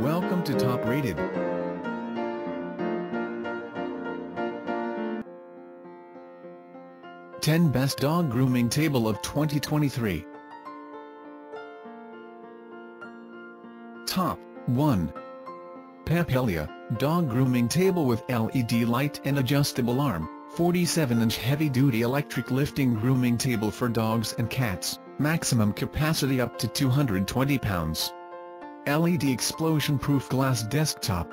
Welcome to Top Rated. Ten Best Dog Grooming Table of 2023 Top 1 Pampellya, Dog Grooming Table with LED light and adjustable arm, 47-inch heavy-duty electric lifting grooming table for dogs and cats, maximum capacity up to 220 pounds. LED explosion-proof glass desktop.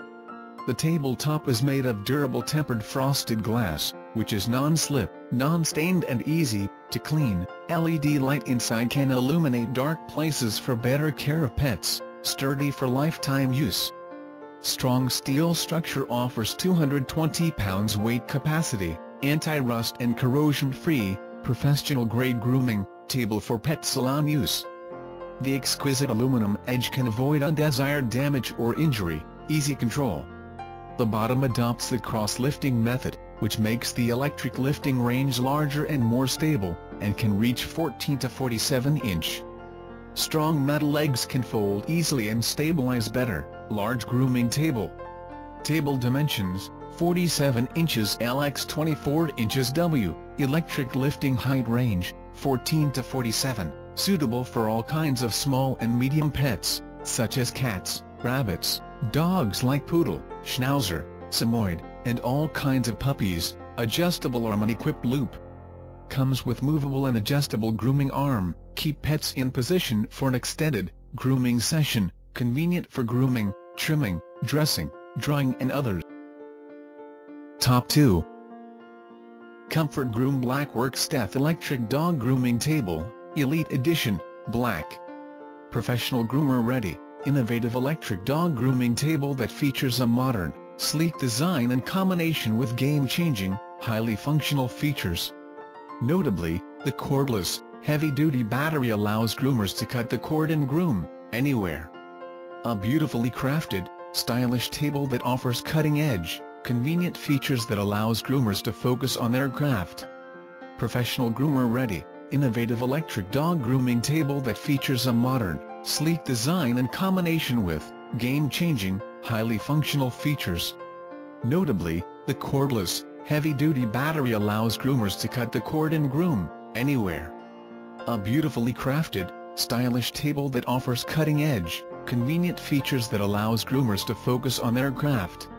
The tabletop is made of durable tempered frosted glass, which is non-slip, non-stained and easy to clean. LED light inside can illuminate dark places for better care of pets, sturdy for lifetime use. Strong steel structure offers 220 pounds weight capacity, anti-rust and corrosion-free, professional-grade grooming, table for pet salon use. The exquisite aluminum edge can avoid undesired damage or injury, easy control. The bottom adopts the cross-lifting method, which makes the electric lifting range larger and more stable, and can reach 14 to 47 inch. Strong metal legs can fold easily and stabilize better, large grooming table. Table dimensions, 47 inches LX 24 inches W, electric lifting height range, 14 to 47 suitable for all kinds of small and medium pets, such as cats, rabbits, dogs like poodle, schnauzer, samoyed, and all kinds of puppies, adjustable arm and equipped loop. Comes with movable and adjustable grooming arm, keep pets in position for an extended, grooming session, convenient for grooming, trimming, dressing, drying and others. Top 2 Comfort Groom Blackwork Steath Electric Dog Grooming Table Elite Edition, Black. Professional groomer ready, innovative electric dog grooming table that features a modern, sleek design in combination with game-changing, highly functional features. Notably, the cordless, heavy-duty battery allows groomers to cut the cord and groom, anywhere. A beautifully crafted, stylish table that offers cutting-edge, convenient features that allows groomers to focus on their craft. Professional groomer ready innovative electric dog grooming table that features a modern, sleek design in combination with game-changing, highly functional features. Notably, the cordless, heavy-duty battery allows groomers to cut the cord and groom, anywhere. A beautifully crafted, stylish table that offers cutting-edge, convenient features that allows groomers to focus on their craft.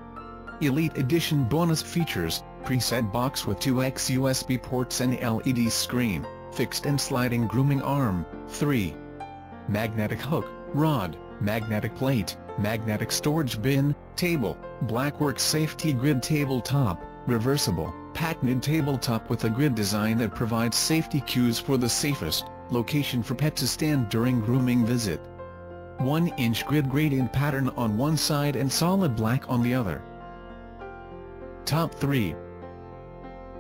Elite Edition bonus features, preset box with 2x USB ports and LED screen fixed and sliding grooming arm, 3. Magnetic hook, rod, magnetic plate, magnetic storage bin, table, Blackwork safety grid tabletop, reversible, patented tabletop with a grid design that provides safety cues for the safest location for pet to stand during grooming visit. 1-inch grid gradient pattern on one side and solid black on the other. Top 3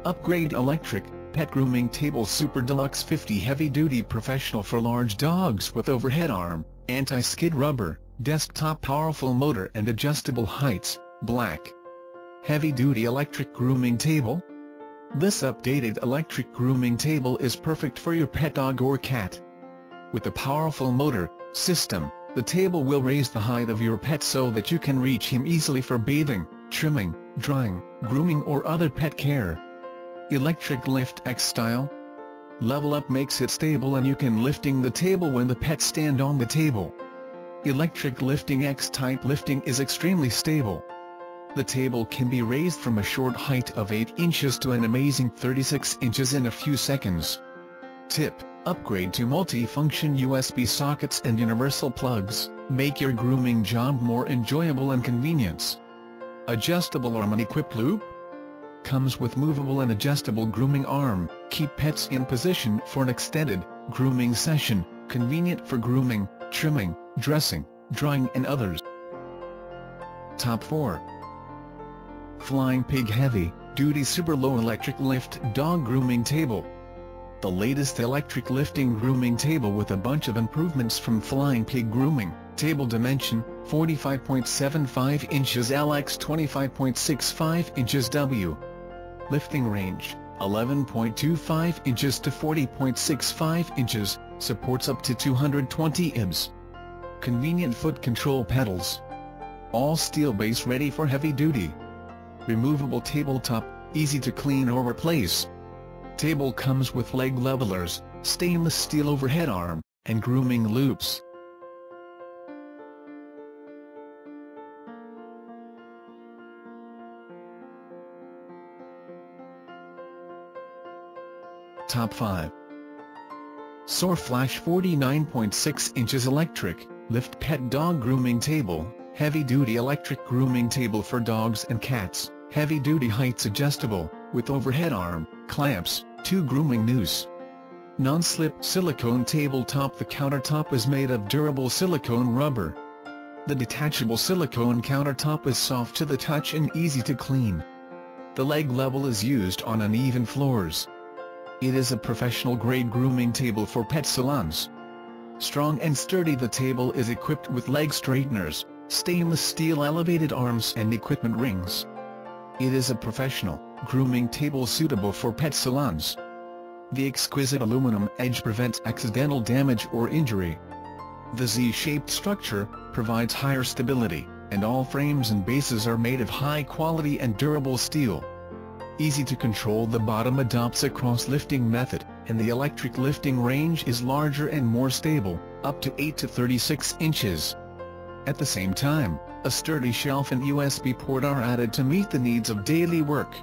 Upgrade Electric, Pet Grooming Table Super Deluxe 50 Heavy Duty Professional for large dogs with overhead arm, anti-skid rubber, desktop powerful motor and adjustable heights, black. Heavy Duty Electric Grooming Table? This updated electric grooming table is perfect for your pet dog or cat. With a powerful motor system, the table will raise the height of your pet so that you can reach him easily for bathing, trimming, drying, grooming or other pet care. Electric Lift X style. Level Up makes it stable and you can lifting the table when the pets stand on the table. Electric Lifting X type lifting is extremely stable. The table can be raised from a short height of 8 inches to an amazing 36 inches in a few seconds. Tip, upgrade to multi-function USB sockets and universal plugs, make your grooming job more enjoyable and convenience. Adjustable arm and equip loop? Comes with movable and adjustable grooming arm, keep pets in position for an extended, grooming session, convenient for grooming, trimming, dressing, drying and others. Top 4 Flying Pig Heavy, Duty Super Low Electric Lift Dog Grooming Table. The latest electric lifting grooming table with a bunch of improvements from Flying Pig Grooming, table dimension, 45.75 inches LX 25.65 inches W lifting range, 11.25 inches to 40.65 inches, supports up to 220 IBS. Convenient foot control pedals. all steel base ready for heavy duty. Removable tabletop, easy to clean or replace. Table comes with leg levelers, stainless steel overhead arm, and grooming loops. Top 5 Flash 49.6 inches electric, lift pet dog grooming table, heavy-duty electric grooming table for dogs and cats, heavy-duty heights adjustable, with overhead arm, clamps, two grooming noose. Non-slip silicone tabletop The countertop is made of durable silicone rubber. The detachable silicone countertop is soft to the touch and easy to clean. The leg level is used on uneven floors. It is a professional-grade grooming table for pet salons. Strong and sturdy the table is equipped with leg straighteners, stainless steel elevated arms and equipment rings. It is a professional, grooming table suitable for pet salons. The exquisite aluminum edge prevents accidental damage or injury. The Z-shaped structure, provides higher stability, and all frames and bases are made of high quality and durable steel easy to control the bottom adopts a cross-lifting method, and the electric lifting range is larger and more stable, up to 8 to 36 inches. At the same time, a sturdy shelf and USB port are added to meet the needs of daily work.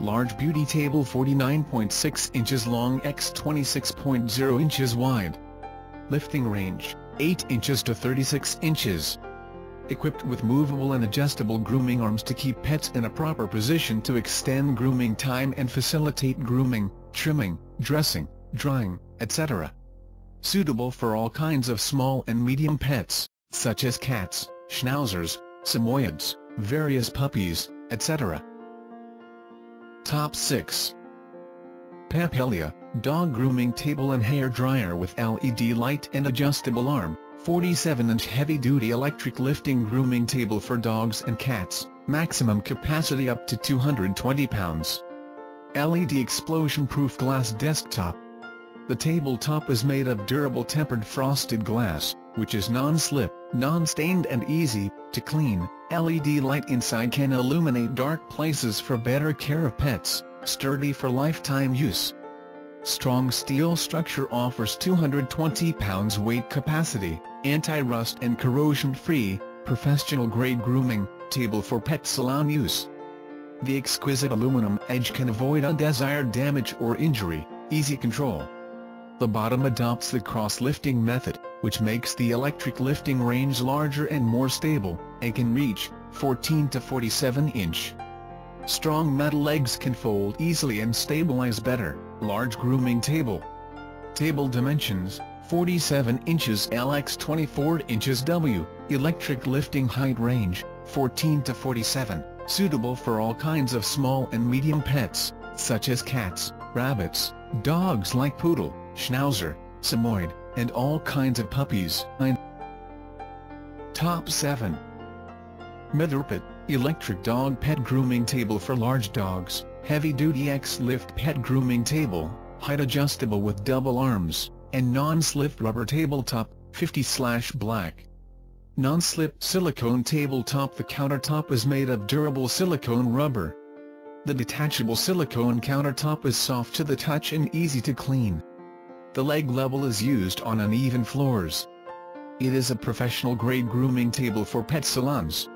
Large beauty table 49.6 inches long x 26.0 inches wide. Lifting range, 8 inches to 36 inches equipped with movable and adjustable grooming arms to keep pets in a proper position to extend grooming time and facilitate grooming, trimming, dressing, drying, etc. Suitable for all kinds of small and medium pets, such as cats, schnauzers, samoyeds, various puppies, etc. Top 6 Pampellya, Dog Grooming Table and Hair Dryer with LED light and adjustable arm, 47-inch heavy-duty electric lifting grooming table for dogs and cats, maximum capacity up to 220 pounds. LED explosion-proof glass desktop. The tabletop is made of durable tempered frosted glass, which is non-slip, non-stained and easy to clean. LED light inside can illuminate dark places for better care of pets, sturdy for lifetime use. Strong steel structure offers 220 pounds weight capacity, anti-rust and corrosion-free, professional-grade grooming, table for pet salon use. The exquisite aluminum edge can avoid undesired damage or injury, easy control. The bottom adopts the cross-lifting method, which makes the electric lifting range larger and more stable, and can reach 14 to 47 inch. Strong metal legs can fold easily and stabilize better, large grooming table. Table dimensions, 47 inches LX 24 inches W, electric lifting height range, 14 to 47, suitable for all kinds of small and medium pets, such as cats, rabbits, dogs like poodle, schnauzer, samoyed, and all kinds of puppies. Top 7 mydearpet, electric dog pet grooming table for large dogs, heavy-duty X-lift pet grooming table, height adjustable with double arms, and non-slip rubber tabletop, 50-black. Non-slip silicone tabletop The countertop is made of durable silicone rubber. The detachable silicone countertop is soft to the touch and easy to clean. The leg level is used on uneven floors. It is a professional-grade grooming table for pet salons.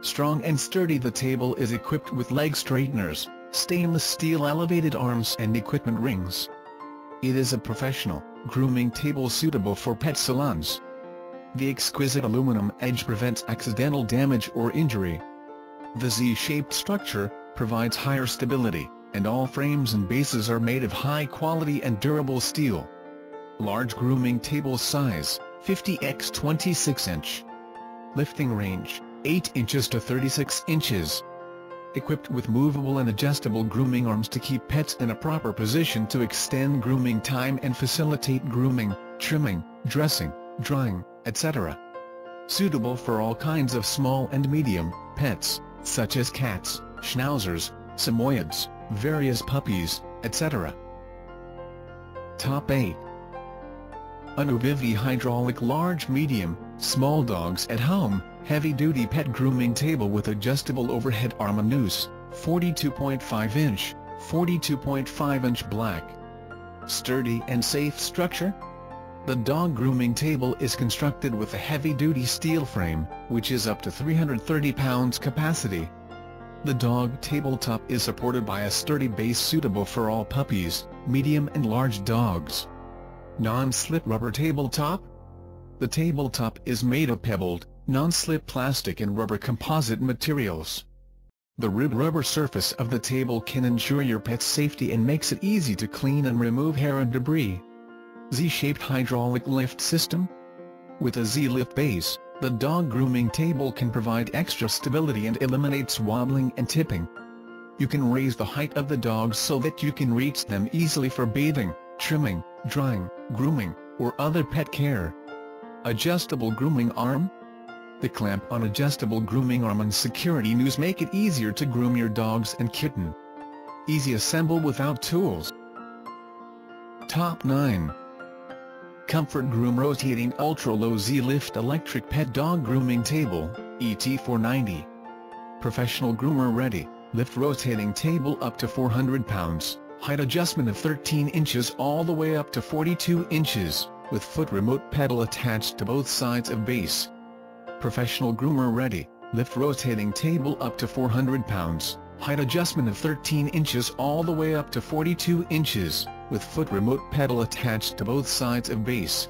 Strong and sturdy the table is equipped with leg straighteners, stainless steel elevated arms and equipment rings. It is a professional, grooming table suitable for pet salons. The exquisite aluminum edge prevents accidental damage or injury. The Z-shaped structure, provides higher stability, and all frames and bases are made of high quality and durable steel. Large grooming table size, 50 x 26 inch. Lifting range, 8 inches to 36 inches. Equipped with movable and adjustable grooming arms to keep pets in a proper position to extend grooming time and facilitate grooming, trimming, dressing, drying, etc. Suitable for all kinds of small and medium pets, such as cats, schnauzers, samoyeds, various puppies, etc. Top 8 Unovivy hydraulic large medium, small dogs at home, heavy-duty pet grooming table with adjustable overhead arm and noose, 42.5 inch, 42.5 inch black. Sturdy and safe structure? The dog grooming table is constructed with a heavy-duty steel frame, which is up to 330 pounds capacity. The dog tabletop is supported by a sturdy base suitable for all puppies, medium and large dogs. Non-slip rubber tabletop? The tabletop is made of pebbled, non-slip plastic and rubber composite materials. The rib rubber surface of the table can ensure your pet's safety and makes it easy to clean and remove hair and debris. Z-shaped hydraulic lift system? With a Z-lift base, the dog grooming table can provide extra stability and eliminates wobbling and tipping. You can raise the height of the dogs so that you can reach them easily for bathing, trimming, drying, grooming, or other pet care. Adjustable grooming arm? The clamp on adjustable grooming arm and security noose make it easier to groom your dogs and kitten. Easy assemble without tools. Top 9 Comfort Groom Rotating Ultra Low Z Lift Electric Pet Dog Grooming Table, ET490. Professional groomer ready, lift rotating table up to 400 pounds, height adjustment of 13 inches all the way up to 42 inches, with foot remote pedal attached to both sides of base. Professional groomer ready, lift rotating table up to 400 pounds, height adjustment of 13 inches all the way up to 42 inches, with foot remote pedal attached to both sides of base.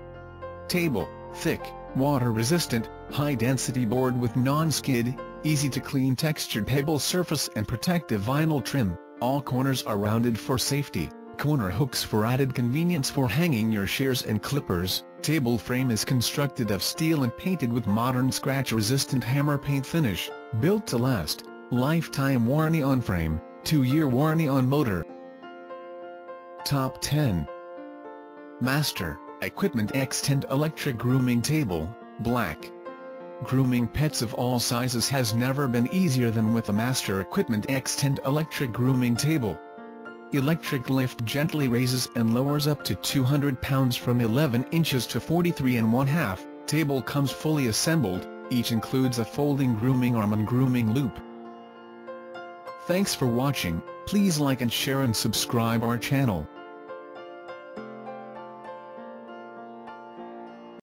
Table, thick, water-resistant, high-density board with non-skid, easy-to-clean textured pebble surface and protective vinyl trim, all corners are rounded for safety, corner hooks for added convenience for hanging your shears and clippers, table frame is constructed of steel and painted with modern scratch-resistant hammer paint finish, built to last, lifetime warranty on frame, 2-year warranty on motor, Top 10 Master, Equipment X-Tend Electric Grooming Table, Black. Grooming pets of all sizes has never been easier than with the Master Equipment X-Tend Electric Grooming Table. Electric lift gently raises and lowers up to 200 pounds from 11 inches to 43 and 1 half. Table comes fully assembled, each includes a folding grooming arm and grooming loop. Thanks for watching, please like and share and subscribe our channel.